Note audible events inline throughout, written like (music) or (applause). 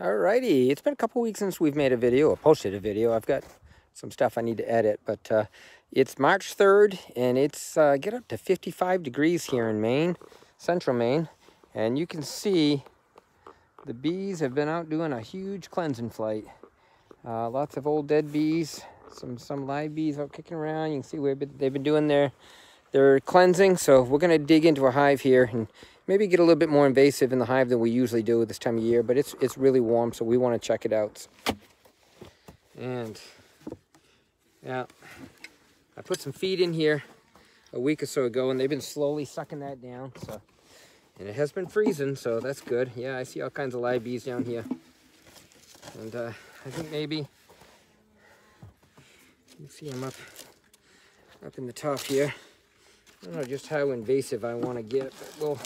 Alrighty, it's been a couple weeks since we've made a video or posted a video. I've got some stuff I need to edit, but uh, it's March 3rd and it's uh, get up to 55 degrees here in Maine, central Maine. And you can see the bees have been out doing a huge cleansing flight. Uh, lots of old dead bees, some some live bees out kicking around. You can see where they've been doing their, their cleansing. So we're gonna dig into a hive here and maybe get a little bit more invasive in the hive than we usually do this time of year, but it's, it's really warm, so we want to check it out. And, yeah, I put some feed in here a week or so ago, and they've been slowly sucking that down, so, and it has been freezing, so that's good. Yeah, I see all kinds of live bees down here. And uh, I think maybe, you see them up, up in the top here. I don't know just how invasive I want to get, but we'll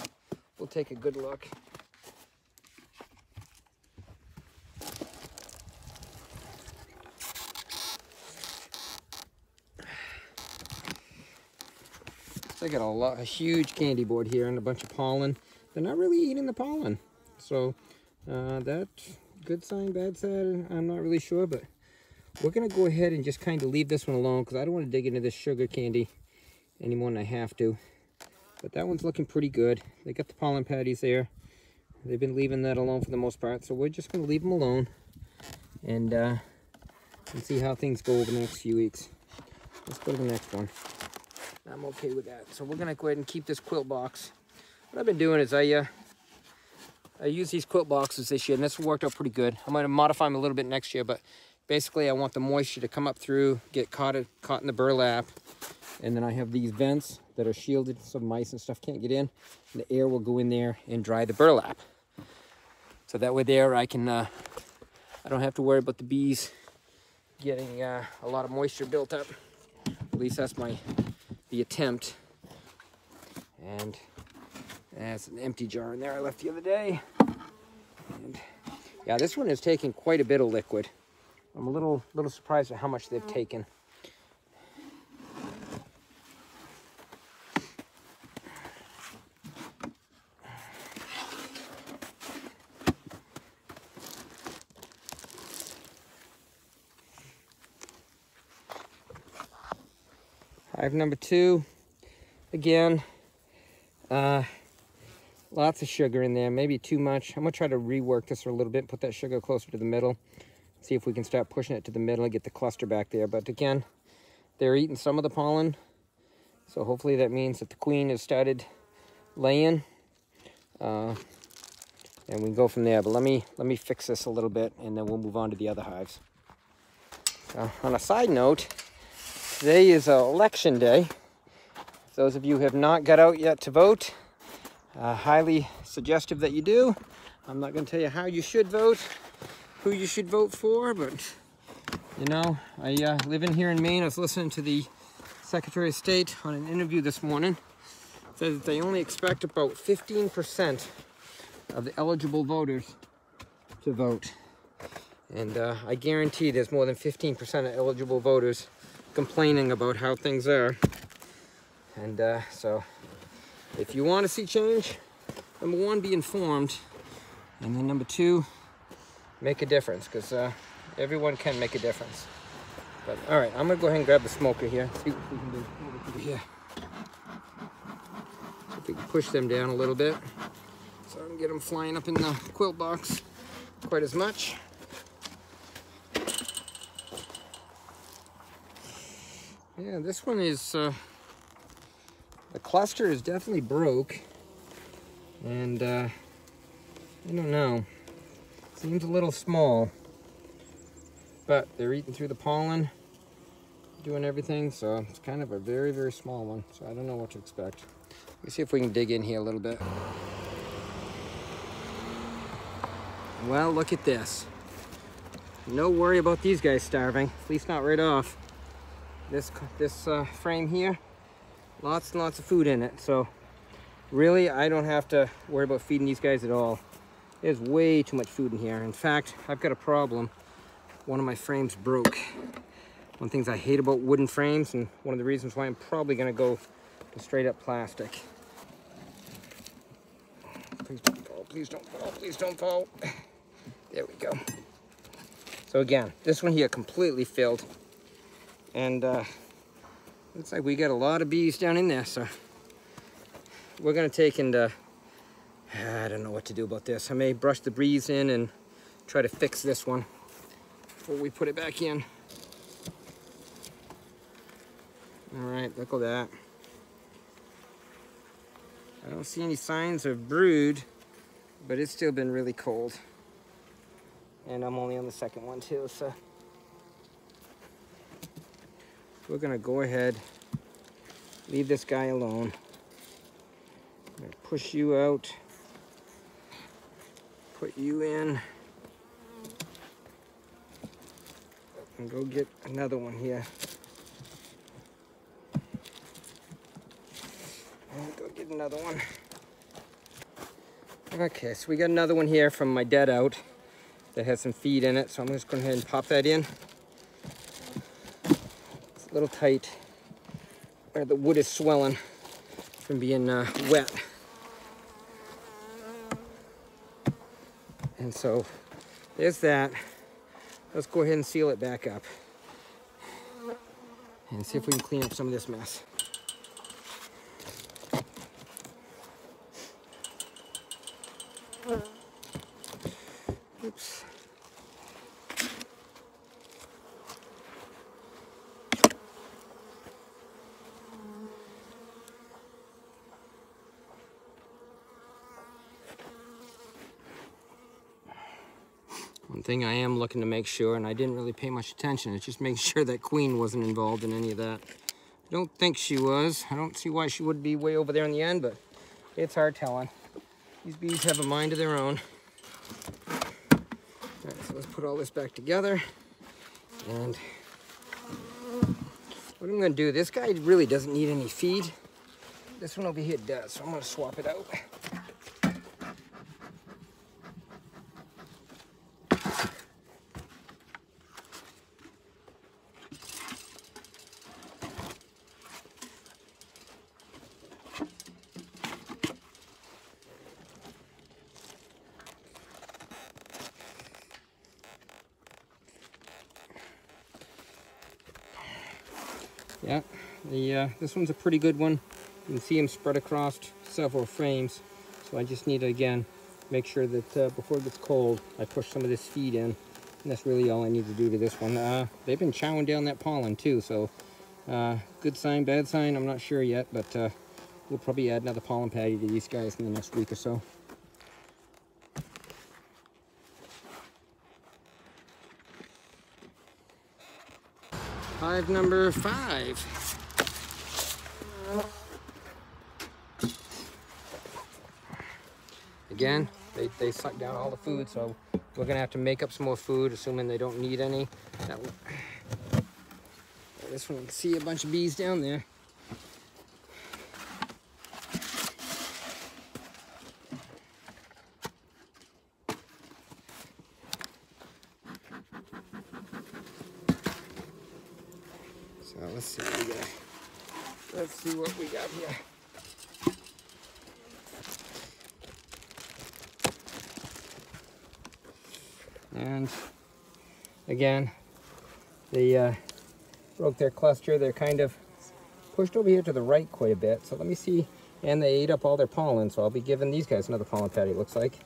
we'll take a good look. I got a lot, a huge candy board here and a bunch of pollen. They're not really eating the pollen. So uh, that good sign, bad sign, I'm not really sure, but we're gonna go ahead and just kind of leave this one alone because I don't want to dig into this sugar candy any more than I have to. But that one's looking pretty good. They got the pollen patties there. They've been leaving that alone for the most part. So we're just going to leave them alone and, uh, and see how things go over the next few weeks. Let's go to the next one. I'm okay with that. So we're going to go ahead and keep this quilt box. What I've been doing is I, uh, I use these quilt boxes this year, and this worked out pretty good. I'm going to modify them a little bit next year, but basically I want the moisture to come up through, get caught, caught in the burlap, and then I have these vents that are shielded so mice and stuff can't get in. The air will go in there and dry the burlap. So that way there I can, uh, I don't have to worry about the bees getting uh, a lot of moisture built up. At least that's my, the attempt. And that's an empty jar in there I left the other day. And yeah, this one is taking quite a bit of liquid. I'm a little, little surprised at how much they've taken. Hive number two, again, uh, lots of sugar in there, maybe too much. I'm gonna try to rework this a little bit, put that sugar closer to the middle, see if we can start pushing it to the middle and get the cluster back there. But again, they're eating some of the pollen, so hopefully that means that the queen has started laying, uh, and we can go from there. But let me let me fix this a little bit, and then we'll move on to the other hives. Uh, on a side note, Today is election day. Those of you who have not got out yet to vote, uh, highly suggestive that you do. I'm not going to tell you how you should vote, who you should vote for, but you know, I uh, live in here in Maine. I was listening to the Secretary of State on an interview this morning. It says that they only expect about 15% of the eligible voters to vote. And uh, I guarantee there's more than 15% of eligible voters complaining about how things are. And uh, so if you want to see change, number one, be informed. And then number two, make a difference because uh, everyone can make a difference. But all right, I'm gonna go ahead and grab the smoker here. See what we can do over here. See if we can push them down a little bit. So I can get them flying up in the quilt box quite as much. Yeah, this one is, uh, the cluster is definitely broke. And, uh, I don't know. Seems a little small. But they're eating through the pollen, doing everything. So it's kind of a very, very small one. So I don't know what to expect. Let's see if we can dig in here a little bit. Well, look at this. No worry about these guys starving, at least not right off this this uh, frame here lots and lots of food in it so really I don't have to worry about feeding these guys at all. There's way too much food in here. In fact I've got a problem. One of my frames broke. One of the things I hate about wooden frames and one of the reasons why I'm probably gonna go to straight up plastic. Please don't fall please don't fall please don't fall. There we go. So again, this one here completely filled. And uh, looks like we got a lot of bees down in there, so we're gonna take and uh, I don't know what to do about this. I may brush the breeze in and try to fix this one before we put it back in. All right, look at that. I don't see any signs of brood, but it's still been really cold. And I'm only on the second one too, so. We're gonna go ahead, leave this guy alone. I'm gonna push you out, put you in, and go get another one here. And go get another one. Okay, so we got another one here from my dead out that has some feed in it. So I'm just going to go ahead and pop that in. Little tight where the wood is swelling from being uh, wet. And so there's that. Let's go ahead and seal it back up and see if we can clean up some of this mess. Thing I am looking to make sure, and I didn't really pay much attention, is just make (laughs) sure that queen wasn't involved in any of that. I don't think she was. I don't see why she would be way over there in the end, but it's hard telling. These bees have a mind of their own. All right, so let's put all this back together. And what I'm gonna do, this guy really doesn't need any feed. This one over here does, so I'm gonna swap it out. Yeah, the uh, this one's a pretty good one. You can see them spread across several frames. So I just need to, again, make sure that uh, before it gets cold, I push some of this feed in. And that's really all I need to do to this one. Uh, they've been chowing down that pollen too, so uh, good sign, bad sign, I'm not sure yet, but uh, we'll probably add another pollen patty to these guys in the next week or so. Hive number five. Again, they, they suck down all the food, so we're gonna have to make up some more food, assuming they don't need any. This one, see a bunch of bees down there. So let's see what we got. Let's see what we got here. Again, they uh, broke their cluster. They're kind of pushed over here to the right quite a bit. So let me see. And they ate up all their pollen. So I'll be giving these guys another pollen patty, it looks like.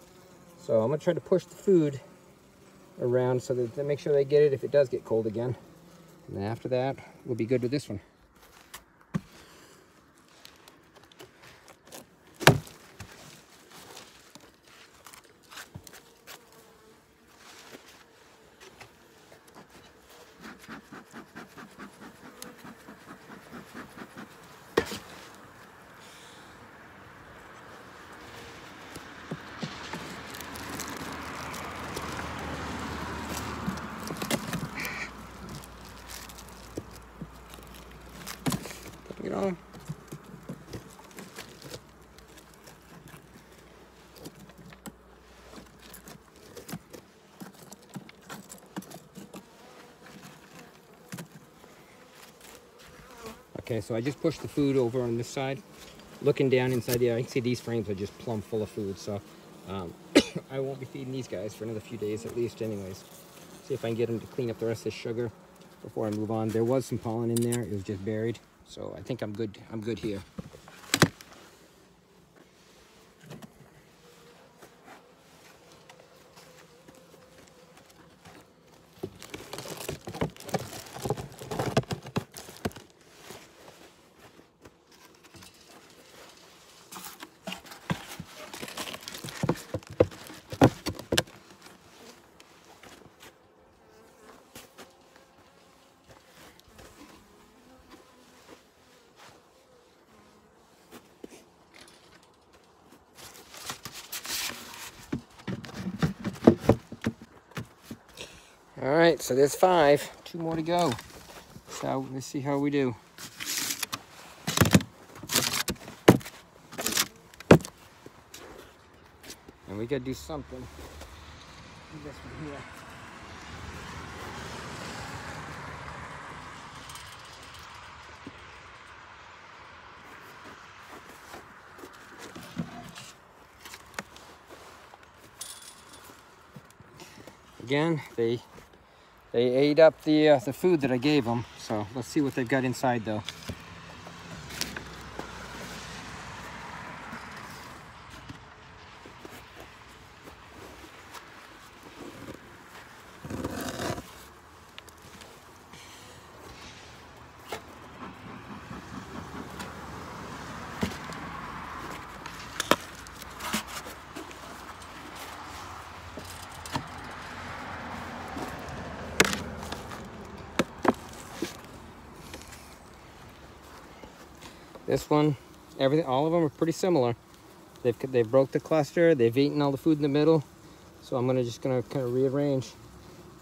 So I'm going to try to push the food around so that they make sure they get it if it does get cold again. And after that, we'll be good with this one. Putting it on. Okay, so I just pushed the food over on this side. Looking down inside there, I can see these frames are just plumb full of food. So um, (coughs) I won't be feeding these guys for another few days at least anyways. See if I can get them to clean up the rest of this sugar before I move on. There was some pollen in there. It was just buried. So I think I'm good. I'm good here. Right, so there's five. Two more to go. So let's see how we do. And we gotta do something. This one here. Again, they they ate up the uh, the food that I gave them. So let's see what they've got inside though. This one, everything, all of them are pretty similar. They've they've broke the cluster. They've eaten all the food in the middle. So I'm gonna just gonna kind of rearrange,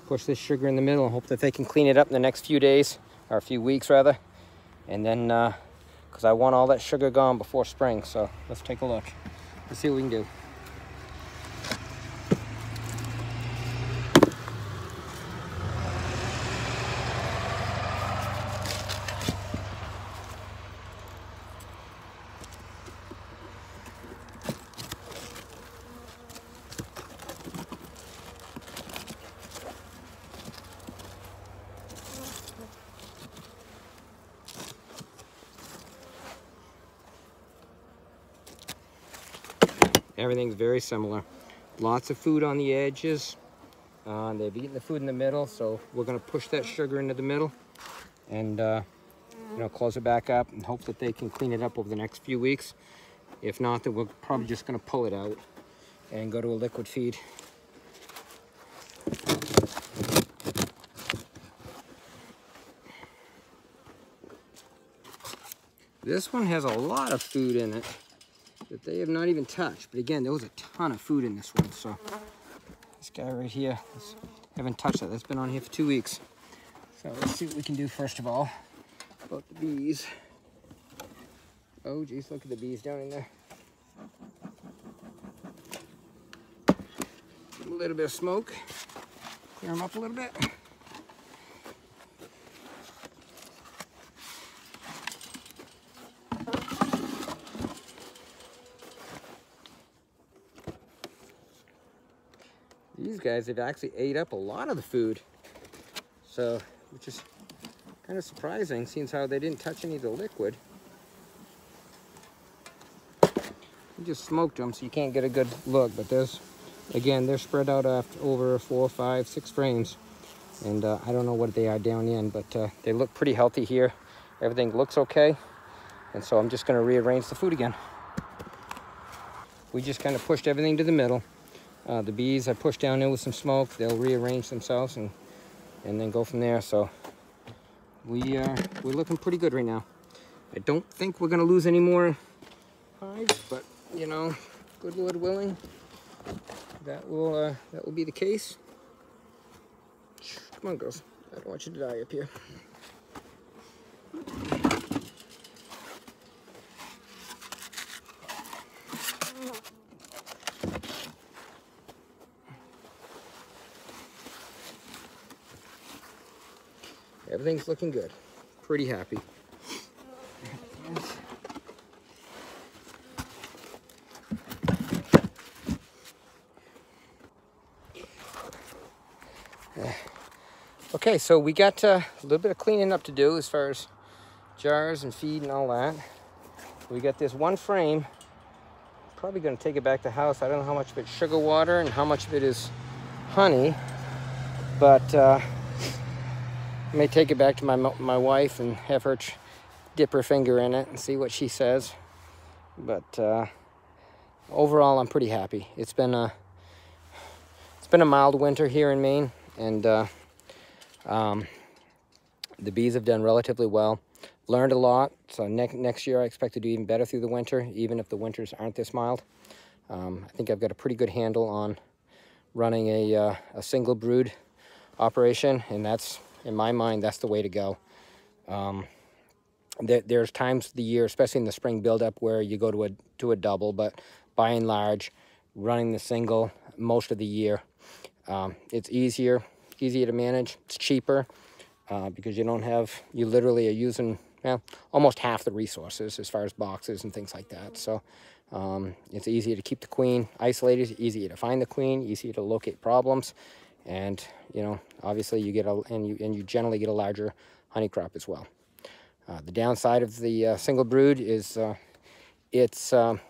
push this sugar in the middle, and hope that they can clean it up in the next few days or a few weeks rather. And then, because uh, I want all that sugar gone before spring. So let's take a look. Let's see what we can do. Everything's very similar. Lots of food on the edges. Uh, they've eaten the food in the middle, so we're gonna push that sugar into the middle and uh, you know, close it back up and hope that they can clean it up over the next few weeks. If not, then we're probably just gonna pull it out and go to a liquid feed. This one has a lot of food in it that they have not even touched. But again, there was a ton of food in this one. So this guy right here, haven't touched that. That's been on here for two weeks. So let's see what we can do first of all about the bees. Oh geez, look at the bees down in there. A little bit of smoke. Clear them up a little bit. these guys have actually ate up a lot of the food. So, which is kind of surprising, seeing how they didn't touch any of the liquid. We just smoked them, so you can't get a good look. But there's, again, they're spread out after over four, five, six frames. And uh, I don't know what they are down in, but uh, they look pretty healthy here. Everything looks okay. And so I'm just gonna rearrange the food again. We just kind of pushed everything to the middle. Uh, the bees I push down in with some smoke. They'll rearrange themselves and and then go from there. So we are we're looking pretty good right now. I don't think we're gonna lose any more hives, but you know, good Lord willing, that will uh, that will be the case. Come on, girls. I don't want you to die up here. everything's looking good. Pretty happy. Okay, so we got uh, a little bit of cleaning up to do as far as jars and feed and all that. We got this one frame. Probably gonna take it back to house. I don't know how much of it's sugar water and how much of it is honey, but uh, I may take it back to my, my wife and have her dip her finger in it and see what she says. But uh, overall, I'm pretty happy. It's been a it's been a mild winter here in Maine, and uh, um, the bees have done relatively well. Learned a lot, so ne next year I expect to do even better through the winter, even if the winters aren't this mild. Um, I think I've got a pretty good handle on running a, uh, a single brood operation, and that's, in my mind, that's the way to go. Um, there, there's times of the year, especially in the spring buildup, where you go to a, to a double, but by and large, running the single most of the year, um, it's easier, easier to manage, it's cheaper, uh, because you don't have, you literally are using well, almost half the resources as far as boxes and things like that. So um, it's easier to keep the queen isolated, easier to find the queen, easier to locate problems. And, you know, obviously you get a, and you, and you generally get a larger honey crop as well. Uh, the downside of the uh, single brood is uh, it's, um,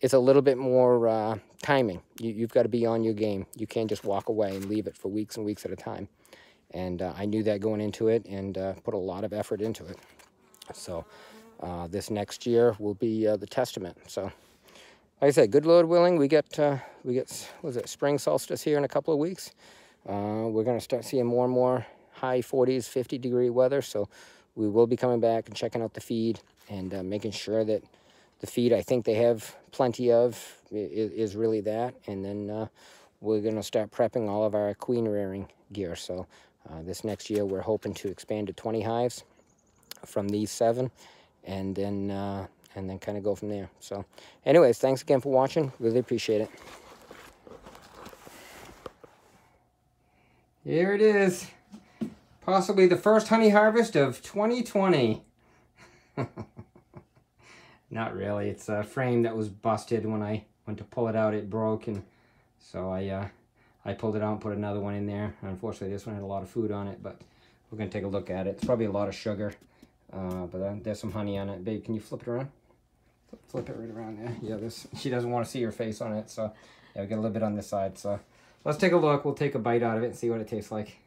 it's a little bit more uh, timing. You, have got to be on your game. You can't just walk away and leave it for weeks and weeks at a time. And uh, I knew that going into it and put a lot of effort into it. So this next year will be the testament. So like I said, good Lord willing, we get, uh, we get, was it spring solstice here in a couple of weeks. Uh, we're going to start seeing more and more high 40s, 50 degree weather. So we will be coming back and checking out the feed and uh, making sure that the feed I think they have plenty of is, is really that. And then uh, we're going to start prepping all of our queen rearing gear. So this next year, we're hoping to expand to 20 hives from these seven and then uh, and then kind of go from there. So anyways, thanks again for watching. Really appreciate it. Here it is. Possibly the first honey harvest of 2020. (laughs) Not really. It's a frame that was busted when I went to pull it out. It broke and so I uh, I pulled it out and put another one in there. Unfortunately, this one had a lot of food on it, but we're going to take a look at it. It's probably a lot of sugar. Uh, but then there's some honey on it. Babe, can you flip it around? Flip it right around there. Yeah, this she doesn't want to see her face on it, so yeah, we get a little bit on this side. So let's take a look. We'll take a bite out of it and see what it tastes like.